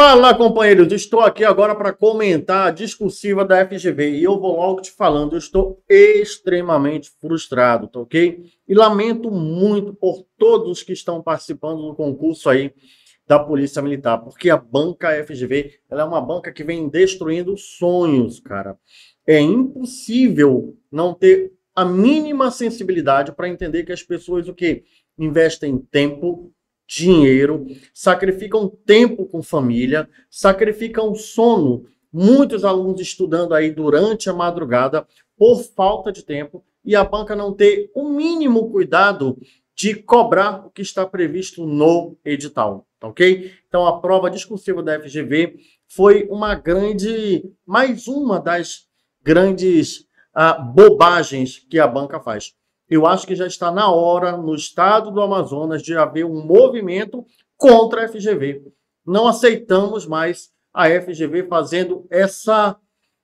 Fala, companheiros. Estou aqui agora para comentar a discursiva da FGV e eu vou logo te falando, eu estou extremamente frustrado, tá ok? E lamento muito por todos que estão participando do concurso aí da Polícia Militar, porque a banca FGV, é uma banca que vem destruindo sonhos, cara. É impossível não ter a mínima sensibilidade para entender que as pessoas o que investem tempo, dinheiro, sacrificam tempo com família, sacrificam sono. Muitos alunos estudando aí durante a madrugada por falta de tempo e a banca não ter o mínimo cuidado de cobrar o que está previsto no edital, ok? Então a prova discursiva da FGV foi uma grande, mais uma das grandes ah, bobagens que a banca faz eu acho que já está na hora, no estado do Amazonas, de haver um movimento contra a FGV. Não aceitamos mais a FGV fazendo essa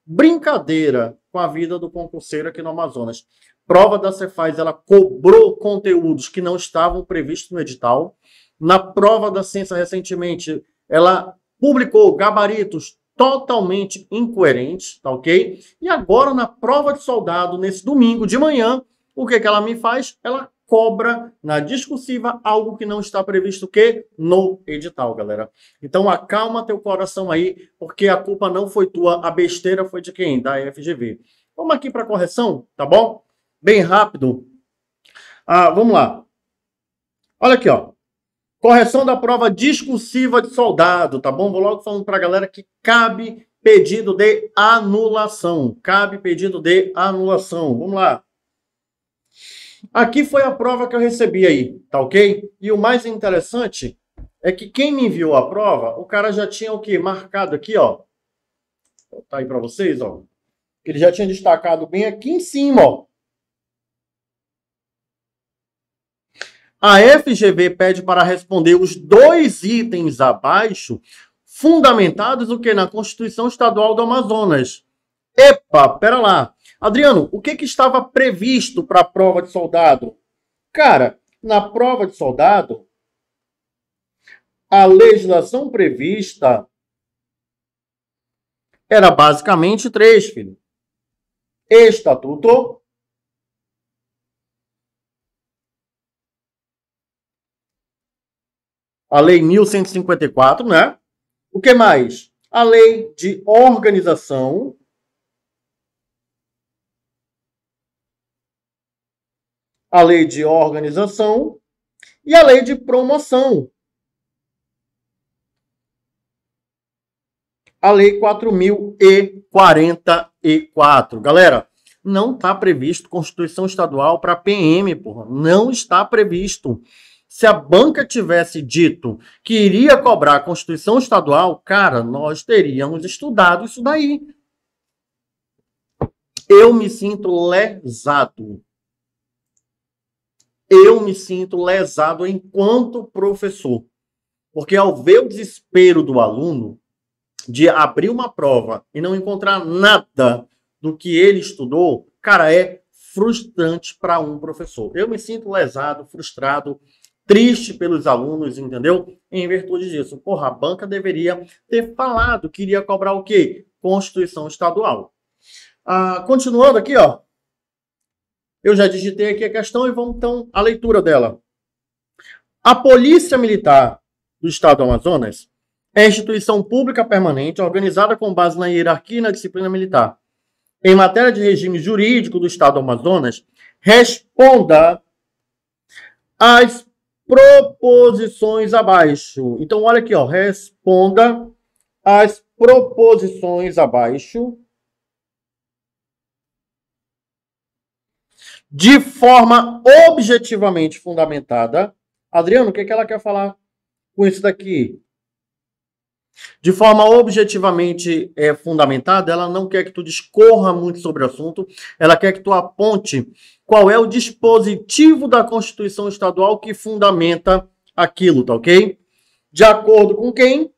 brincadeira com a vida do concurseiro aqui no Amazonas. Prova da Cefaz, ela cobrou conteúdos que não estavam previstos no edital. Na prova da ciência, recentemente, ela publicou gabaritos totalmente incoerentes, tá ok? E agora, na prova de soldado, nesse domingo de manhã, o que, que ela me faz? Ela cobra na discursiva algo que não está previsto que no edital, galera. Então acalma teu coração aí, porque a culpa não foi tua, a besteira foi de quem? Da FGV. Vamos aqui para correção, tá bom? Bem rápido. Ah, vamos lá. Olha aqui, ó. Correção da prova discursiva de soldado, tá bom? Vou logo falando para a galera que cabe pedido de anulação. Cabe pedido de anulação. Vamos lá. Aqui foi a prova que eu recebi aí, tá ok? E o mais interessante é que quem me enviou a prova, o cara já tinha o que marcado aqui, ó. Tá aí para vocês, ó. Ele já tinha destacado bem aqui em cima, ó. A FGV pede para responder os dois itens abaixo, fundamentados o que na Constituição Estadual do Amazonas. Epa, pera lá. Adriano, o que, que estava previsto para a prova de soldado? Cara, na prova de soldado, a legislação prevista era basicamente três, filho. Estatuto, a lei 1154, né? O que mais? A lei de organização a lei de organização e a lei de promoção. A lei 4044. Galera, não está previsto Constituição Estadual para PM, porra. Não está previsto. Se a banca tivesse dito que iria cobrar a Constituição Estadual, cara, nós teríamos estudado isso daí. Eu me sinto lesado eu me sinto lesado enquanto professor. Porque ao ver o desespero do aluno de abrir uma prova e não encontrar nada do que ele estudou, cara, é frustrante para um professor. Eu me sinto lesado, frustrado, triste pelos alunos, entendeu? Em virtude disso. Porra, a banca deveria ter falado que iria cobrar o quê? Constituição Estadual. Ah, continuando aqui, ó. Eu já digitei aqui a questão e vamos então à leitura dela. A Polícia Militar do Estado do Amazonas é instituição pública permanente organizada com base na hierarquia e na disciplina militar. Em matéria de regime jurídico do Estado do Amazonas, responda às proposições abaixo. Então, olha aqui, ó, responda às proposições abaixo de forma objetivamente fundamentada. Adriano, o que, é que ela quer falar com isso daqui? De forma objetivamente é, fundamentada, ela não quer que tu discorra muito sobre o assunto, ela quer que tu aponte qual é o dispositivo da Constituição Estadual que fundamenta aquilo, tá ok? De acordo com quem?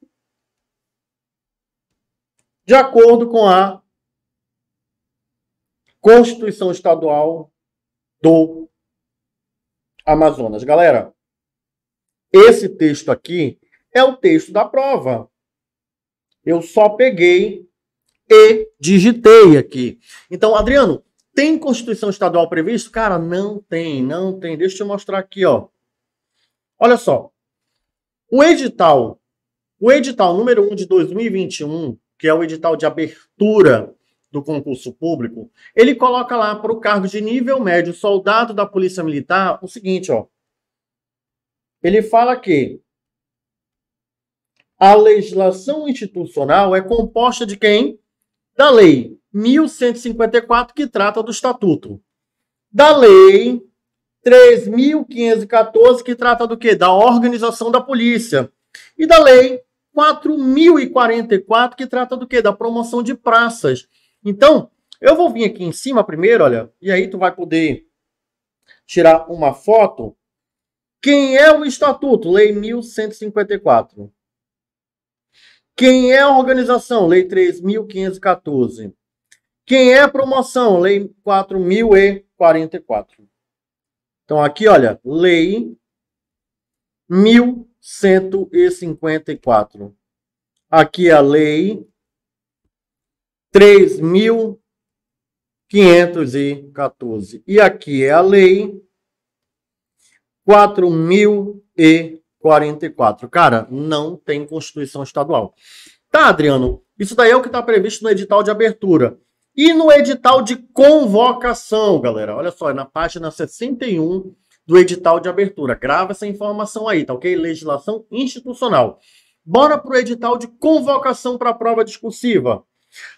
De acordo com a Constituição Estadual do Amazonas. Galera, esse texto aqui é o texto da prova. Eu só peguei e digitei aqui. Então, Adriano, tem Constituição Estadual previsto? Cara, não tem, não tem. Deixa eu mostrar aqui, ó. Olha só. O edital, o edital número 1 de 2021, que é o edital de abertura do concurso público, ele coloca lá para o cargo de nível médio soldado da Polícia Militar o seguinte, ó. Ele fala que a legislação institucional é composta de quem? Da lei 1154, que trata do estatuto. Da lei 3.514, que trata do quê? Da organização da polícia. E da lei 4.044, que trata do quê? Da promoção de praças. Então, eu vou vir aqui em cima primeiro, olha, e aí tu vai poder tirar uma foto. Quem é o estatuto? Lei 1154. Quem é a organização? Lei 3.514. Quem é a promoção? Lei 4.044. Então, aqui, olha, Lei 1154. Aqui é a Lei 3.514. E aqui é a Lei 4.044. Cara, não tem Constituição Estadual. Tá, Adriano? Isso daí é o que está previsto no edital de abertura. E no edital de convocação, galera, olha só, na página 61 do edital de abertura. Grava essa informação aí, tá ok? Legislação institucional. Bora para o edital de convocação para a prova discursiva.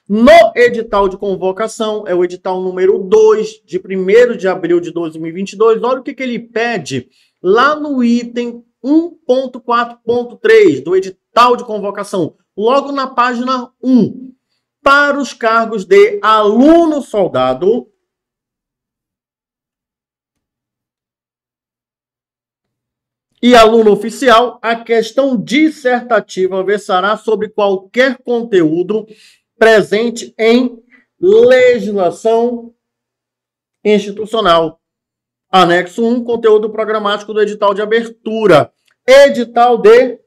No edital de convocação, é o edital número 2, de 1 de abril de 2022. Olha o que, que ele pede lá no item 1.4.3 do edital de convocação, logo na página 1 para os cargos de aluno soldado, e aluno oficial, a questão dissertativa versará sobre qualquer conteúdo presente em legislação institucional. Anexo 1, conteúdo programático do edital de abertura. Edital de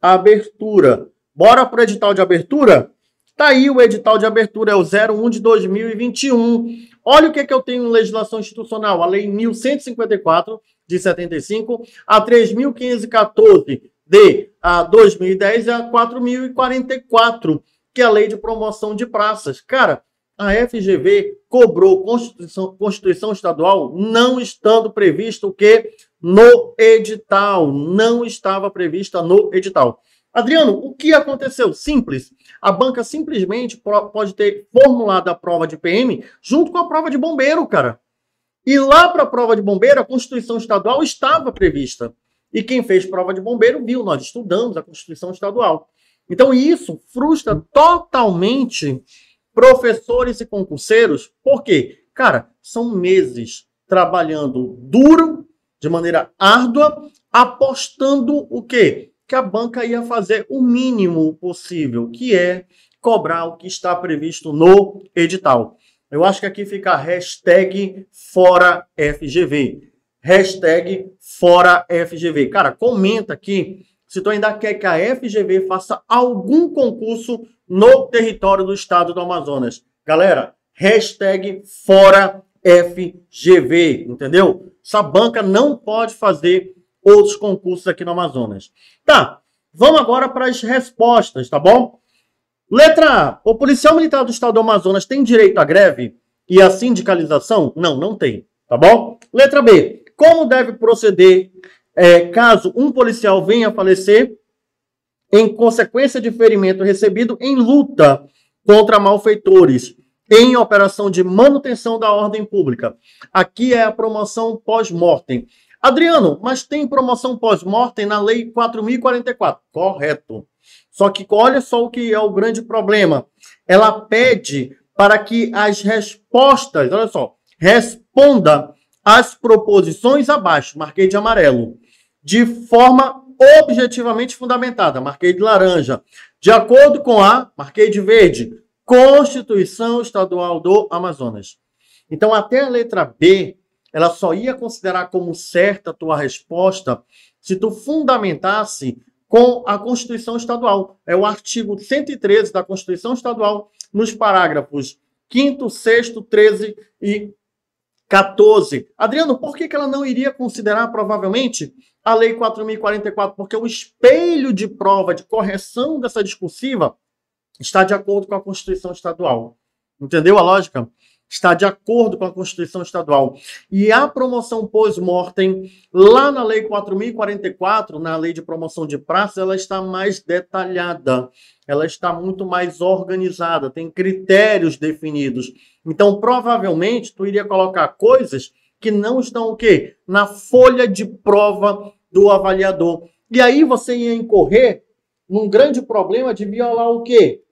abertura. Bora para o edital de abertura? Tá aí o edital de abertura, é o 01 de 2021. Olha o que, é que eu tenho em legislação institucional. A Lei 1154 de 75, a 3.514 de a 2010 e a 4.044, que é a Lei de Promoção de Praças. Cara, a FGV cobrou Constituição, Constituição Estadual não estando previsto o que? No edital. Não estava prevista no edital. Adriano, o que aconteceu? Simples. A banca simplesmente pode ter formulado a prova de PM junto com a prova de bombeiro, cara. E lá para a prova de bombeiro, a Constituição Estadual estava prevista. E quem fez prova de bombeiro viu, nós estudamos a Constituição Estadual. Então isso frustra totalmente professores e concurseiros, por quê? Cara, são meses trabalhando duro, de maneira árdua, apostando o quê? que a banca ia fazer o mínimo possível, que é cobrar o que está previsto no edital. Eu acho que aqui fica a hashtag fora FGV. Hashtag fora FGV. Cara, comenta aqui se tu ainda quer que a FGV faça algum concurso no território do estado do Amazonas. Galera, hashtag fora FGV, entendeu? Essa banca não pode fazer outros concursos aqui no Amazonas. Tá, vamos agora para as respostas, tá bom? Letra A. O policial militar do estado do Amazonas tem direito à greve e à sindicalização? Não, não tem, tá bom? Letra B. Como deve proceder é, caso um policial venha a falecer em consequência de ferimento recebido em luta contra malfeitores em operação de manutenção da ordem pública? Aqui é a promoção pós-mortem. Adriano, mas tem promoção pós-mortem na Lei 4.044. Correto. Só que olha só o que é o grande problema. Ela pede para que as respostas, olha só, responda às proposições abaixo, marquei de amarelo, de forma objetivamente fundamentada, marquei de laranja, de acordo com a, marquei de verde, Constituição Estadual do Amazonas. Então, até a letra B, ela só ia considerar como certa a tua resposta se tu fundamentasse com a Constituição Estadual. É o artigo 113 da Constituição Estadual, nos parágrafos 5, 6, 13 e 14. Adriano, por que, que ela não iria considerar provavelmente a Lei 4.044? Porque o espelho de prova de correção dessa discursiva está de acordo com a Constituição Estadual. Entendeu a lógica? está de acordo com a Constituição Estadual. E a promoção pós-mortem, lá na Lei 4.044, na Lei de Promoção de Praças, ela está mais detalhada, ela está muito mais organizada, tem critérios definidos. Então, provavelmente, tu iria colocar coisas que não estão o quê? Na folha de prova do avaliador. E aí você ia incorrer num grande problema de violar o quê?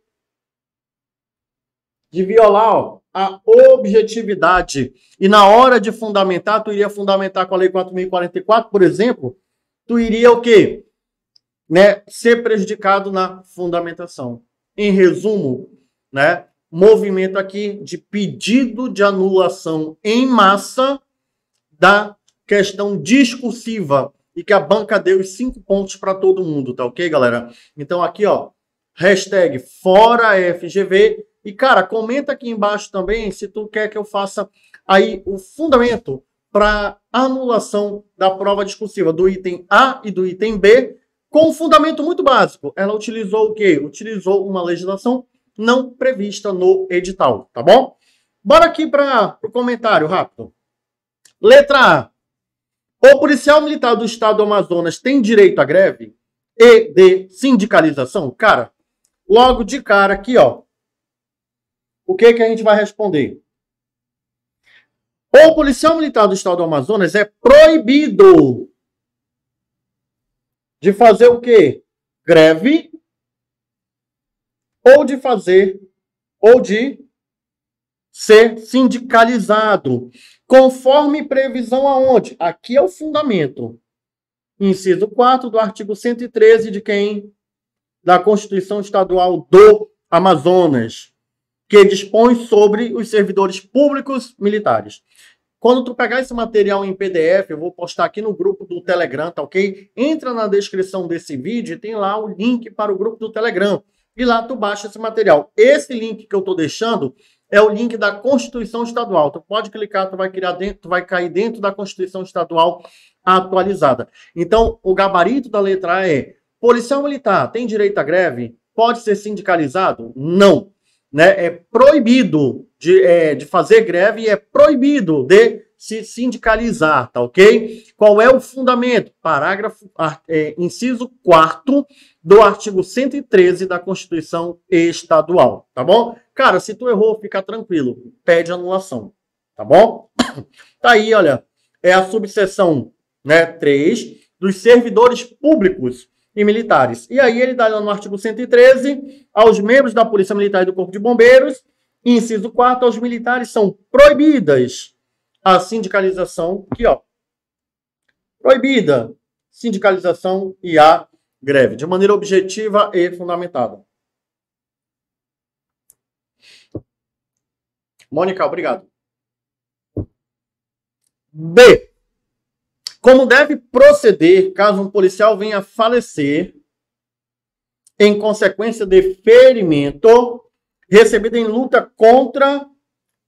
De violar, ó, a objetividade. E na hora de fundamentar, tu iria fundamentar com a Lei 4.044, por exemplo, tu iria o quê? Né, ser prejudicado na fundamentação. Em resumo, né, movimento aqui de pedido de anulação em massa da questão discursiva e que a banca deu os cinco pontos para todo mundo, tá ok, galera? Então aqui, ó, hashtag fora FGV e, cara, comenta aqui embaixo também se tu quer que eu faça aí o fundamento para anulação da prova discursiva do item A e do item B, com um fundamento muito básico. Ela utilizou o quê? Utilizou uma legislação não prevista no edital, tá bom? Bora aqui para o comentário rápido. Letra A. O policial militar do estado do Amazonas tem direito à greve e de sindicalização? Cara, logo de cara aqui, ó, o que, que a gente vai responder? O policial militar do estado do Amazonas é proibido de fazer o quê? Greve ou de fazer ou de ser sindicalizado, conforme previsão aonde? Aqui é o fundamento. Inciso 4 do artigo 113 de quem? Da Constituição Estadual do Amazonas que dispõe sobre os servidores públicos militares. Quando tu pegar esse material em PDF, eu vou postar aqui no grupo do Telegram, tá ok? Entra na descrição desse vídeo tem lá o link para o grupo do Telegram. E lá tu baixa esse material. Esse link que eu estou deixando é o link da Constituição Estadual. Tu pode clicar, tu vai, criar dentro, tu vai cair dentro da Constituição Estadual atualizada. Então, o gabarito da letra A é: policial militar tem direito à greve? Pode ser sindicalizado? Não né, é proibido de, é, de fazer greve e é proibido de se sindicalizar, tá ok? Qual é o fundamento? Parágrafo, é, inciso 4 do artigo 113 da Constituição Estadual, tá bom? Cara, se tu errou, fica tranquilo, pede anulação, tá bom? Tá aí, olha, é a subseção né, 3 dos servidores públicos e militares. E aí ele dá no artigo 113 aos membros da Polícia Militar e do Corpo de Bombeiros, inciso 4, aos militares são proibidas a sindicalização, aqui ó, proibida sindicalização e a greve, de maneira objetiva e fundamentada. Mônica, obrigado. B. Como deve proceder caso um policial venha falecer em consequência de ferimento recebido em luta contra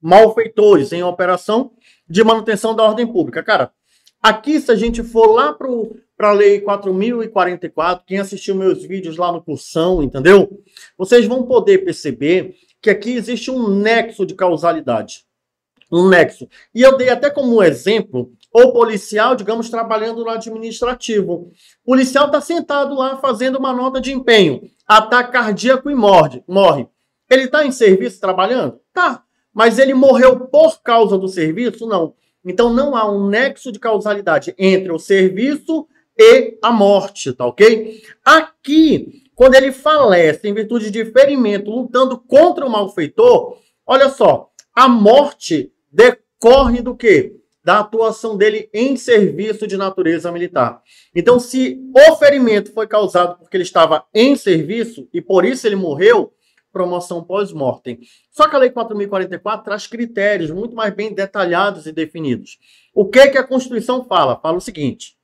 malfeitores em operação de manutenção da ordem pública. Cara, aqui se a gente for lá para a lei 4044, quem assistiu meus vídeos lá no cursão, entendeu? Vocês vão poder perceber que aqui existe um nexo de causalidade. Um nexo. E eu dei até como exemplo ou policial, digamos, trabalhando no administrativo. O policial está sentado lá fazendo uma nota de empenho. Ataque cardíaco e morre. morre. Ele está em serviço trabalhando? Tá. Mas ele morreu por causa do serviço? Não. Então não há um nexo de causalidade entre o serviço e a morte, tá ok? Aqui, quando ele falece em virtude de ferimento, lutando contra o malfeitor, olha só, a morte decorre do quê? da atuação dele em serviço de natureza militar. Então, se o ferimento foi causado porque ele estava em serviço e por isso ele morreu, promoção pós-mortem. Só que a Lei 4.044 traz critérios muito mais bem detalhados e definidos. O que, que a Constituição fala? Fala o seguinte: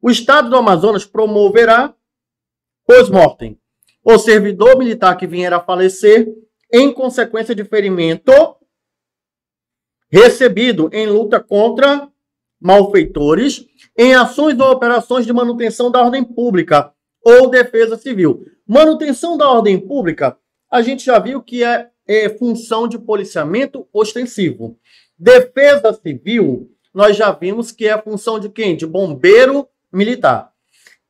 o Estado do Amazonas promoverá pós-mortem. O servidor militar que vier a falecer em consequência de ferimento recebido em luta contra malfeitores, em ações ou operações de manutenção da ordem pública ou defesa civil. Manutenção da ordem pública, a gente já viu que é, é função de policiamento ostensivo. Defesa civil, nós já vimos que é função de quem? De bombeiro militar.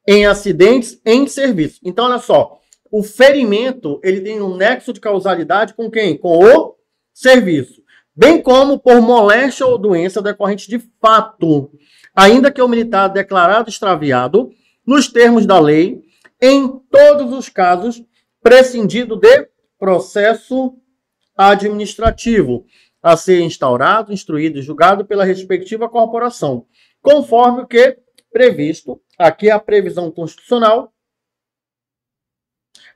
Em acidentes em serviço. Então, olha só, o ferimento, ele tem um nexo de causalidade com quem? Com o serviço. Bem como por moléstia ou doença decorrente de fato, ainda que o militar declarado extraviado, nos termos da lei, em todos os casos, prescindido de processo administrativo, a ser instaurado, instruído e julgado pela respectiva corporação, conforme o que previsto, aqui a previsão constitucional,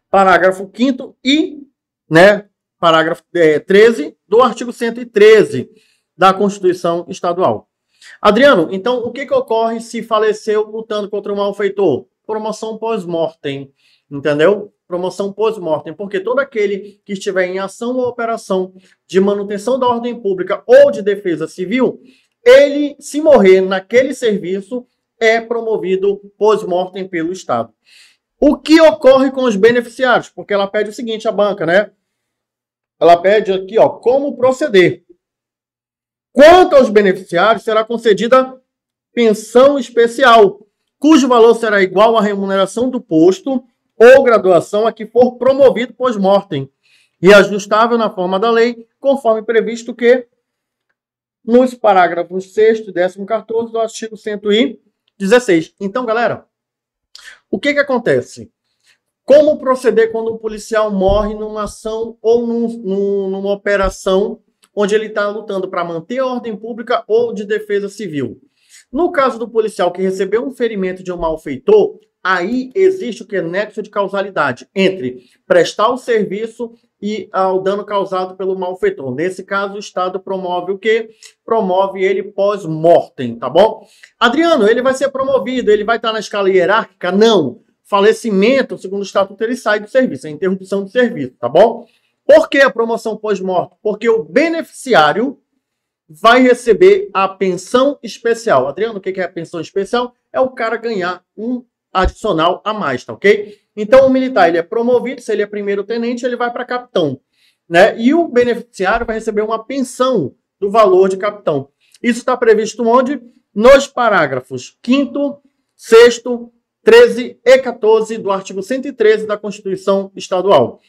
parágrafo 5 e, né, parágrafo é, 13 do artigo 113 da Constituição Estadual. Adriano, então o que, que ocorre se faleceu lutando contra o malfeitor? Promoção pós-mortem, entendeu? Promoção pós-mortem, porque todo aquele que estiver em ação ou operação de manutenção da ordem pública ou de defesa civil, ele, se morrer naquele serviço, é promovido pós-mortem pelo Estado. O que ocorre com os beneficiários? Porque ela pede o seguinte, a banca, né? Ela pede aqui, ó, como proceder. Quanto aos beneficiários, será concedida pensão especial, cujo valor será igual à remuneração do posto ou graduação a que for promovido pós-mortem, e ajustável na forma da lei, conforme previsto que nos parágrafos 6 e 14 do artigo 116. Então, galera, o que, que acontece? Como proceder quando um policial morre numa ação ou num, num, numa operação onde ele está lutando para manter a ordem pública ou de defesa civil? No caso do policial que recebeu um ferimento de um malfeitor, aí existe o que? Nexo de causalidade entre prestar o serviço e ah, o dano causado pelo malfeitor. Nesse caso, o Estado promove o quê? Promove ele pós-mortem, tá bom? Adriano, ele vai ser promovido, ele vai estar na escala hierárquica? Não. Falecimento, segundo o Estatuto, ele sai do serviço, é interrupção do serviço, tá bom? Por que a promoção pós-morte? Porque o beneficiário vai receber a pensão especial. Adriano, o que é a pensão especial? É o cara ganhar um adicional a mais, tá ok? Então, o militar ele é promovido, se ele é primeiro tenente, ele vai para capitão. Né? E o beneficiário vai receber uma pensão do valor de capitão. Isso está previsto onde? Nos parágrafos 5 6 13 e 14 do artigo 113 da Constituição Estadual.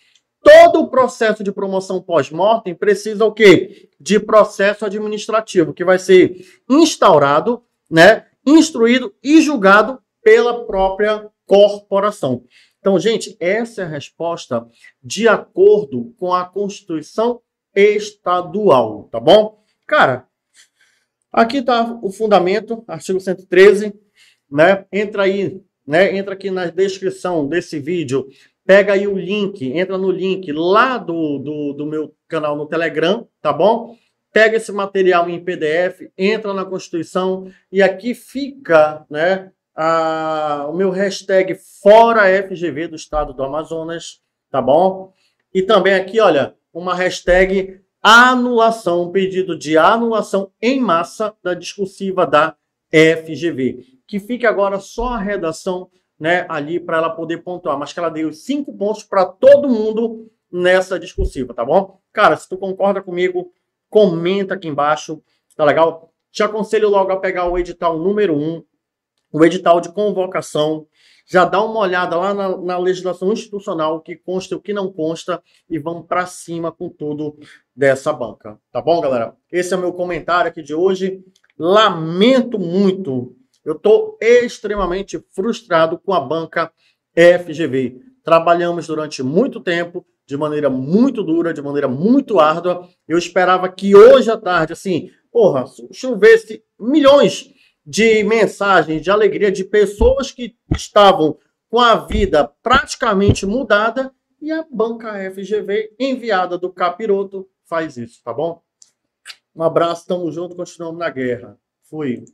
Todo o processo de promoção pós-mortem precisa o quê? De processo administrativo, que vai ser instaurado, né, instruído e julgado pela própria corporação. Então, gente, essa é a resposta de acordo com a Constituição Estadual, tá bom? Cara, aqui está o fundamento, artigo 113, né? Entra aí, né? Entra aqui na descrição desse vídeo, pega aí o link, entra no link lá do, do, do meu canal no Telegram, tá bom? Pega esse material em PDF, entra na Constituição e aqui fica, né? A, o meu hashtag fora FGV do estado do Amazonas, tá bom? E também aqui, olha, uma hashtag anulação, pedido de anulação em massa da discursiva da FGV. Que fique agora só a redação né, ali para ela poder pontuar, mas que ela deu cinco pontos para todo mundo nessa discursiva, tá bom? Cara, se tu concorda comigo, comenta aqui embaixo, tá legal? Te aconselho logo a pegar o edital número 1, um, o edital de convocação, já dá uma olhada lá na, na legislação institucional, o que consta e o que não consta, e vamos para cima com tudo dessa banca. Tá bom, galera? Esse é o meu comentário aqui de hoje. Lamento muito, eu estou extremamente frustrado com a banca FGV. Trabalhamos durante muito tempo, de maneira muito dura, de maneira muito árdua. Eu esperava que hoje à tarde, assim, porra, chovesse milhões de mensagens de alegria de pessoas que estavam com a vida praticamente mudada e a banca FGV enviada do capiroto faz isso, tá bom? Um abraço, tamo junto, continuamos na guerra. Fui.